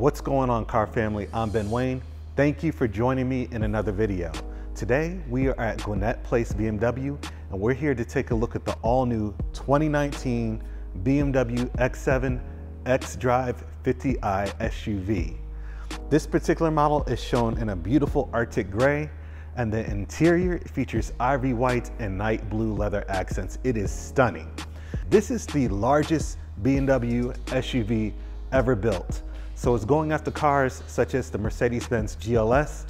What's going on car family? I'm Ben Wayne. Thank you for joining me in another video. Today we are at Gwinnett Place BMW and we're here to take a look at the all new 2019 BMW X7 xDrive 50i SUV. This particular model is shown in a beautiful Arctic gray and the interior features ivory white and night blue leather accents. It is stunning. This is the largest BMW SUV ever built. So it's going after cars such as the Mercedes-Benz GLS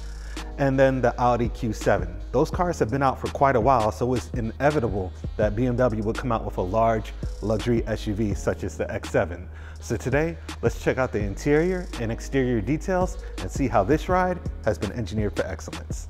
and then the Audi Q7. Those cars have been out for quite a while, so it's inevitable that BMW would come out with a large luxury SUV such as the X7. So today, let's check out the interior and exterior details and see how this ride has been engineered for excellence.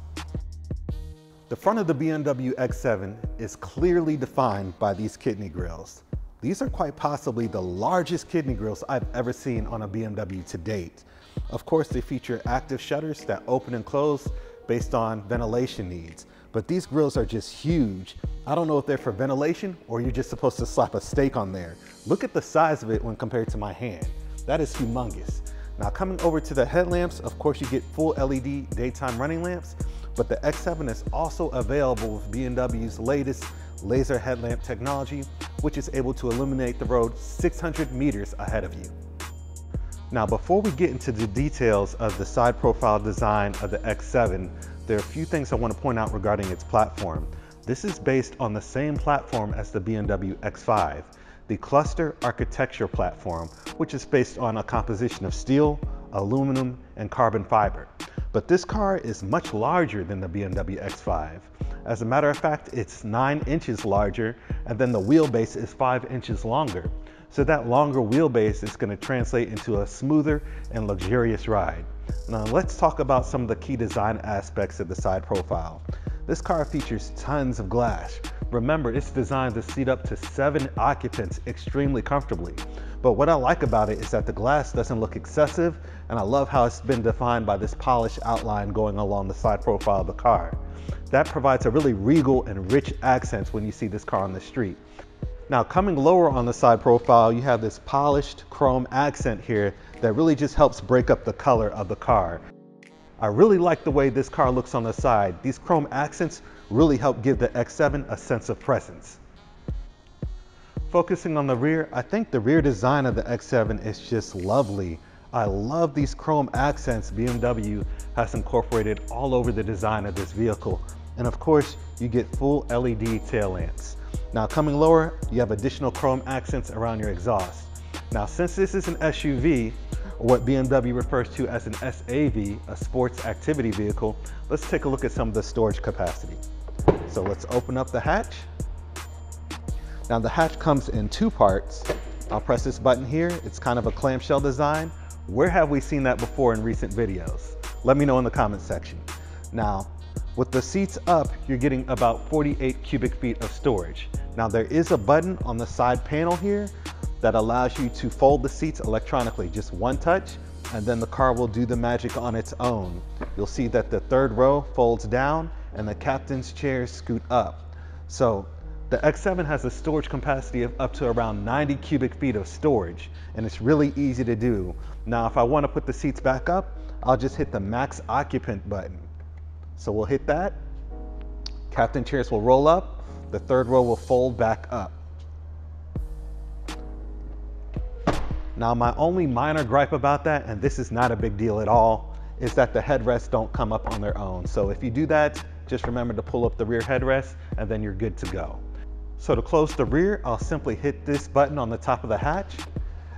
The front of the BMW X7 is clearly defined by these kidney grills. These are quite possibly the largest kidney grills I've ever seen on a BMW to date. Of course, they feature active shutters that open and close based on ventilation needs. But these grills are just huge. I don't know if they're for ventilation or you're just supposed to slap a steak on there. Look at the size of it when compared to my hand. That is humongous. Now coming over to the headlamps, of course you get full LED daytime running lamps, but the X7 is also available with BMW's latest laser headlamp technology, which is able to illuminate the road 600 meters ahead of you. Now, before we get into the details of the side profile design of the X7, there are a few things I want to point out regarding its platform. This is based on the same platform as the BMW X5, the cluster architecture platform, which is based on a composition of steel, aluminum, and carbon fiber. But this car is much larger than the BMW X5. As a matter of fact, it's nine inches larger and then the wheelbase is five inches longer. So that longer wheelbase is gonna translate into a smoother and luxurious ride. Now let's talk about some of the key design aspects of the side profile. This car features tons of glass. Remember, it's designed to seat up to seven occupants extremely comfortably. But what I like about it is that the glass doesn't look excessive, and I love how it's been defined by this polished outline going along the side profile of the car. That provides a really regal and rich accent when you see this car on the street. Now coming lower on the side profile, you have this polished chrome accent here that really just helps break up the color of the car. I really like the way this car looks on the side. These chrome accents really help give the X7 a sense of presence. Focusing on the rear, I think the rear design of the X7 is just lovely. I love these chrome accents BMW has incorporated all over the design of this vehicle. And of course, you get full LED tail lamps. Now coming lower, you have additional chrome accents around your exhaust. Now since this is an SUV, or what BMW refers to as an SAV, a sports activity vehicle, let's take a look at some of the storage capacity. So let's open up the hatch. Now the hatch comes in two parts. I'll press this button here. It's kind of a clamshell design. Where have we seen that before in recent videos? Let me know in the comment section. Now, with the seats up, you're getting about 48 cubic feet of storage. Now there is a button on the side panel here that allows you to fold the seats electronically, just one touch, and then the car will do the magic on its own. You'll see that the third row folds down and the captain's chairs scoot up. So the X7 has a storage capacity of up to around 90 cubic feet of storage, and it's really easy to do. Now, if I wanna put the seats back up, I'll just hit the max occupant button. So we'll hit that. Captain chairs will roll up. The third row will fold back up. Now my only minor gripe about that, and this is not a big deal at all, is that the headrests don't come up on their own. So if you do that, just remember to pull up the rear headrest and then you're good to go. So to close the rear, I'll simply hit this button on the top of the hatch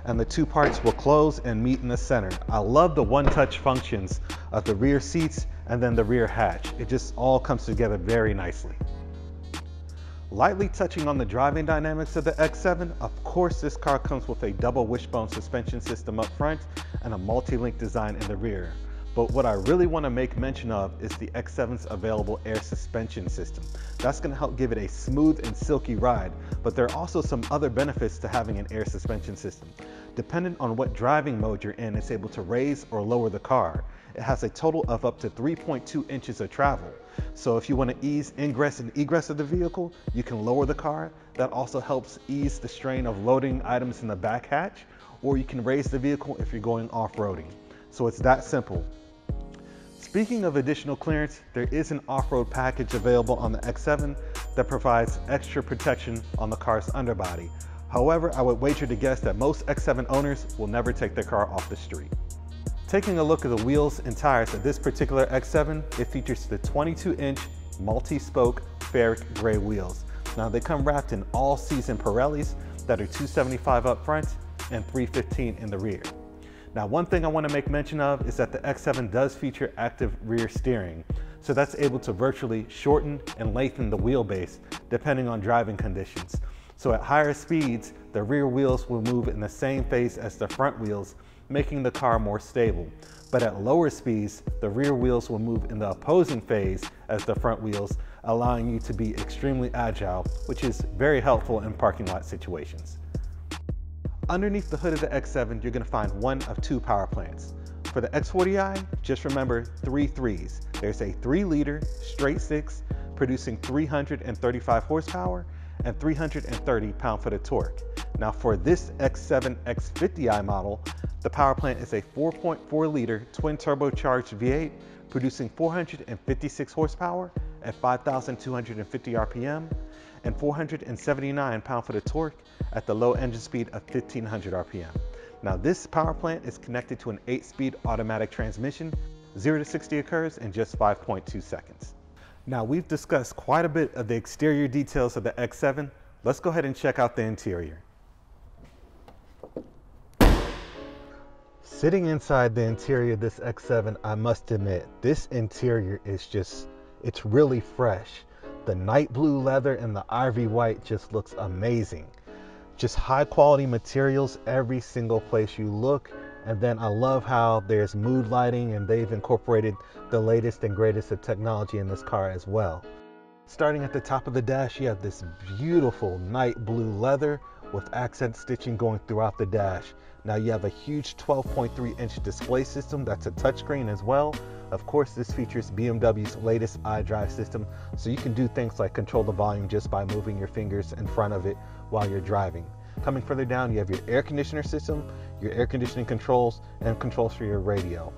and the two parts will close and meet in the center. I love the one-touch functions of the rear seats and then the rear hatch. It just all comes together very nicely. Lightly touching on the driving dynamics of the X7, of course this car comes with a double wishbone suspension system up front and a multi-link design in the rear. But what I really want to make mention of is the X7's available air suspension system. That's going to help give it a smooth and silky ride, but there are also some other benefits to having an air suspension system. Depending on what driving mode you're in, it's able to raise or lower the car. It has a total of up to 3.2 inches of travel. So if you want to ease ingress and egress of the vehicle, you can lower the car. That also helps ease the strain of loading items in the back hatch, or you can raise the vehicle if you're going off-roading. So it's that simple. Speaking of additional clearance, there is an off-road package available on the X7 that provides extra protection on the car's underbody. However, I would wager to guess that most X7 owners will never take their car off the street. Taking a look at the wheels and tires of this particular X7, it features the 22-inch multi-spoke Ferric gray wheels. Now they come wrapped in all-season Pirellis that are 275 up front and 315 in the rear. Now, one thing I wanna make mention of is that the X7 does feature active rear steering, so that's able to virtually shorten and lengthen the wheelbase depending on driving conditions. So at higher speeds, the rear wheels will move in the same phase as the front wheels, making the car more stable. But at lower speeds, the rear wheels will move in the opposing phase as the front wheels, allowing you to be extremely agile, which is very helpful in parking lot situations. Underneath the hood of the X7, you're gonna find one of two power plants. For the X40i, just remember three threes. There's a three liter straight six producing 335 horsepower and 330 pound-foot of torque. Now for this X7 X50i model, the power plant is a 4.4 liter twin turbocharged V8 producing 456 horsepower at 5,250 RPM and 479 pound-foot of torque at the low engine speed of 1500 RPM. Now this power plant is connected to an 8-speed automatic transmission. 0 to 60 occurs in just 5.2 seconds. Now we've discussed quite a bit of the exterior details of the X7. Let's go ahead and check out the interior. Sitting inside the interior of this X7, I must admit, this interior is just, it's really fresh. The night blue leather and the ivory white just looks amazing. Just high quality materials every single place you look. And then I love how there's mood lighting and they've incorporated the latest and greatest of technology in this car as well. Starting at the top of the dash, you have this beautiful night blue leather with accent stitching going throughout the dash. Now you have a huge 12.3 inch display system that's a touchscreen as well. Of course, this features BMW's latest iDrive system, so you can do things like control the volume just by moving your fingers in front of it while you're driving. Coming further down, you have your air conditioner system, your air conditioning controls, and controls for your radio.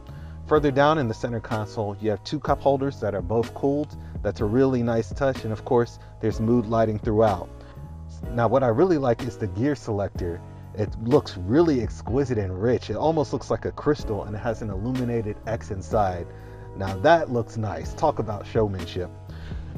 Further down in the center console, you have two cup holders that are both cooled. That's a really nice touch, and of course, there's mood lighting throughout. Now, what I really like is the gear selector. It looks really exquisite and rich. It almost looks like a crystal and it has an illuminated X inside. Now that looks nice. Talk about showmanship.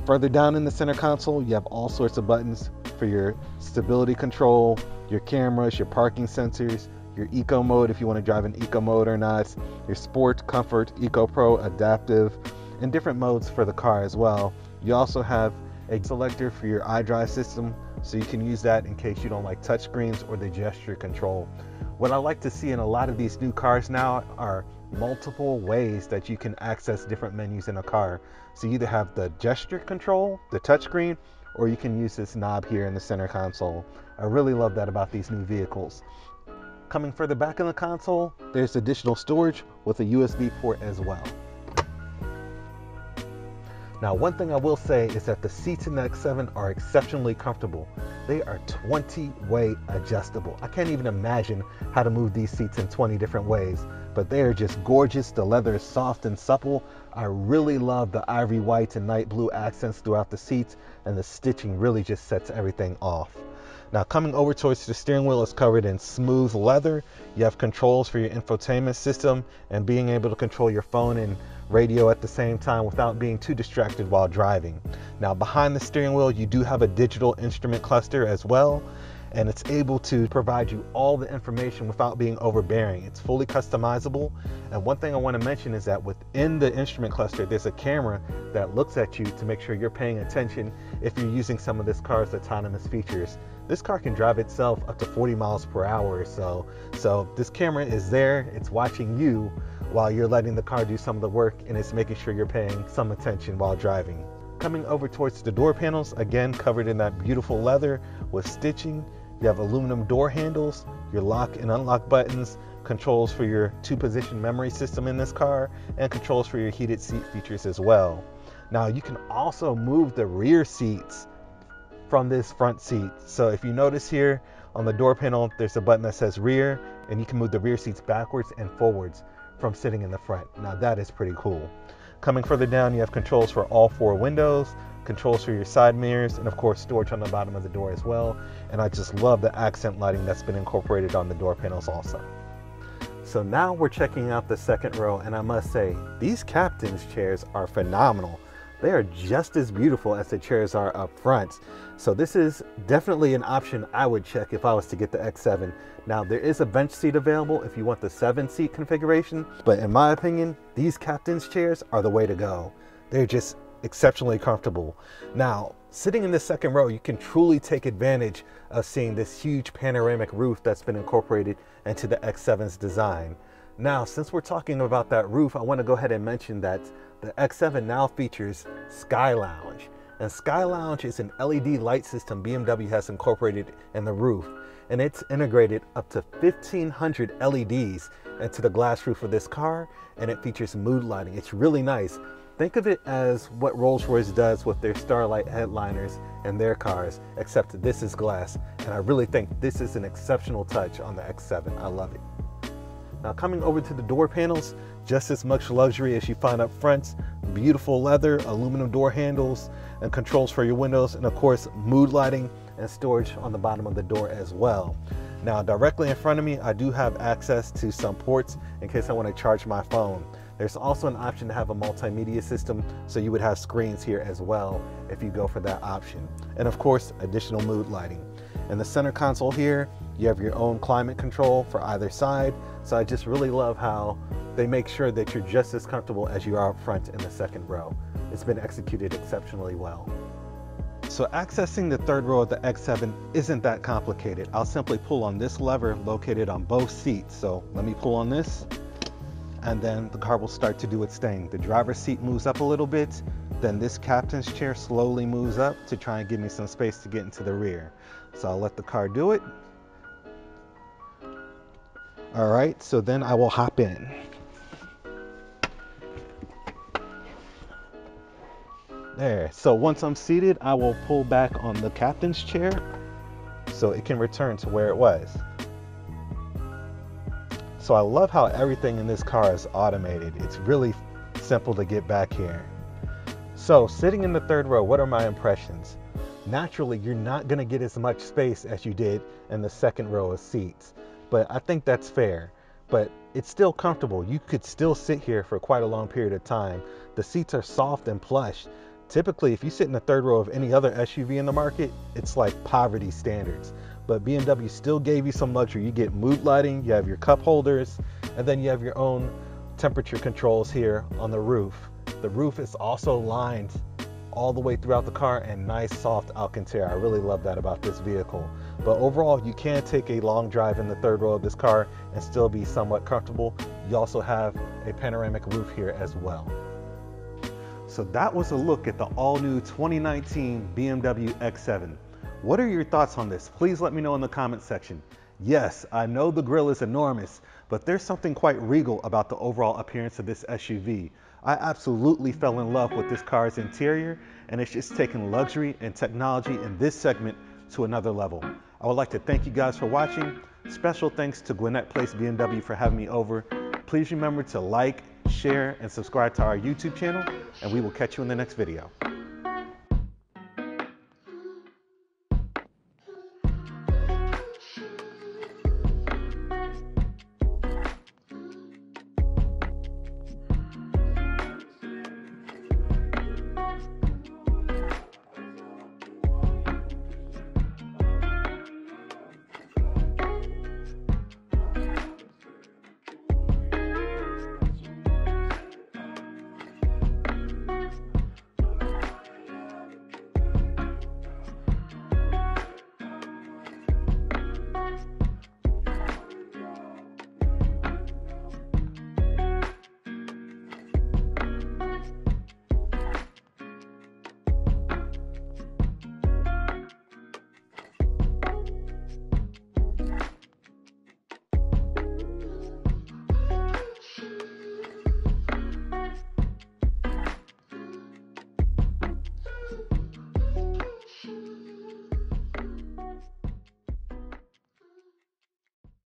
Further down in the center console, you have all sorts of buttons for your stability control, your cameras, your parking sensors, your eco mode if you want to drive in eco mode or not, your sport, comfort, eco pro, adaptive, and different modes for the car as well. You also have a selector for your iDrive system so you can use that in case you don't like touchscreens or the gesture control. What I like to see in a lot of these new cars now are multiple ways that you can access different menus in a car. So you either have the gesture control, the touchscreen, or you can use this knob here in the center console. I really love that about these new vehicles. Coming further back in the console, there's additional storage with a USB port as well. Now, one thing I will say is that the seats in the X7 are exceptionally comfortable. They are 20 way adjustable. I can't even imagine how to move these seats in 20 different ways, but they are just gorgeous. The leather is soft and supple. I really love the ivory white and night blue accents throughout the seats, and the stitching really just sets everything off. Now coming over towards the steering wheel is covered in smooth leather. You have controls for your infotainment system and being able to control your phone and radio at the same time without being too distracted while driving. Now behind the steering wheel, you do have a digital instrument cluster as well, and it's able to provide you all the information without being overbearing. It's fully customizable. And one thing I want to mention is that within the instrument cluster, there's a camera that looks at you to make sure you're paying attention if you're using some of this car's autonomous features. This car can drive itself up to 40 miles per hour or so. So this camera is there, it's watching you while you're letting the car do some of the work and it's making sure you're paying some attention while driving. Coming over towards the door panels, again covered in that beautiful leather with stitching. You have aluminum door handles, your lock and unlock buttons, controls for your two position memory system in this car, and controls for your heated seat features as well. Now you can also move the rear seats from this front seat. So if you notice here on the door panel, there's a button that says rear and you can move the rear seats backwards and forwards from sitting in the front. Now that is pretty cool. Coming further down, you have controls for all four windows, controls for your side mirrors, and of course storage on the bottom of the door as well. And I just love the accent lighting that's been incorporated on the door panels also. So now we're checking out the second row and I must say, these captain's chairs are phenomenal. They are just as beautiful as the chairs are up front. So this is definitely an option I would check if I was to get the X7. Now there is a bench seat available if you want the seven seat configuration, but in my opinion, these captain's chairs are the way to go. They're just exceptionally comfortable. Now, sitting in the second row, you can truly take advantage of seeing this huge panoramic roof that's been incorporated into the X7's design. Now, since we're talking about that roof, I want to go ahead and mention that the X7 now features Sky Lounge. And Sky Lounge is an LED light system BMW has incorporated in the roof, and it's integrated up to 1500 LEDs into the glass roof of this car, and it features mood lighting. It's really nice. Think of it as what Rolls-Royce does with their Starlight headliners and their cars, except this is glass. And I really think this is an exceptional touch on the X7. I love it. Now coming over to the door panels, just as much luxury as you find up front, beautiful leather, aluminum door handles, and controls for your windows, and of course, mood lighting and storage on the bottom of the door as well. Now, directly in front of me, I do have access to some ports in case I want to charge my phone. There's also an option to have a multimedia system, so you would have screens here as well if you go for that option. And of course, additional mood lighting. In the center console here, you have your own climate control for either side. So I just really love how they make sure that you're just as comfortable as you are up front in the second row. It's been executed exceptionally well. So accessing the third row of the X7 isn't that complicated. I'll simply pull on this lever located on both seats. So let me pull on this and then the car will start to do its thing. The driver's seat moves up a little bit, then this captain's chair slowly moves up to try and give me some space to get into the rear. So I'll let the car do it. All right, so then I will hop in. There, so once I'm seated, I will pull back on the captain's chair so it can return to where it was. So I love how everything in this car is automated. It's really simple to get back here. So sitting in the third row, what are my impressions? Naturally, you're not gonna get as much space as you did in the second row of seats, but I think that's fair. But it's still comfortable. You could still sit here for quite a long period of time. The seats are soft and plush. Typically, if you sit in the third row of any other SUV in the market, it's like poverty standards but BMW still gave you some luxury. You get mood lighting, you have your cup holders, and then you have your own temperature controls here on the roof. The roof is also lined all the way throughout the car and nice soft Alcantara. I really love that about this vehicle. But overall, you can take a long drive in the third row of this car and still be somewhat comfortable. You also have a panoramic roof here as well. So that was a look at the all new 2019 BMW X7. What are your thoughts on this? Please let me know in the comment section. Yes, I know the grille is enormous, but there's something quite regal about the overall appearance of this SUV. I absolutely fell in love with this car's interior, and it's just taken luxury and technology in this segment to another level. I would like to thank you guys for watching. Special thanks to Gwinnett Place BMW for having me over. Please remember to like, share, and subscribe to our YouTube channel, and we will catch you in the next video.